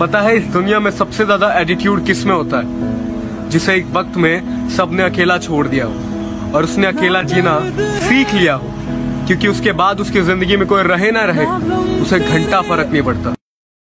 पता है, इस दुनिया में सबसे ज़्यादा एटीट्यूड किसमें होता है? जिसे एक वक्त में सबने अकेला छोड़ दिया हो और उसने अकेला जीना सीख लिया हो, क्योंकि उसके बाद उसकी ज़िंदगी में कोई रहे ना रहे, उसे घंटा फ़र्क नहीं पड़ता।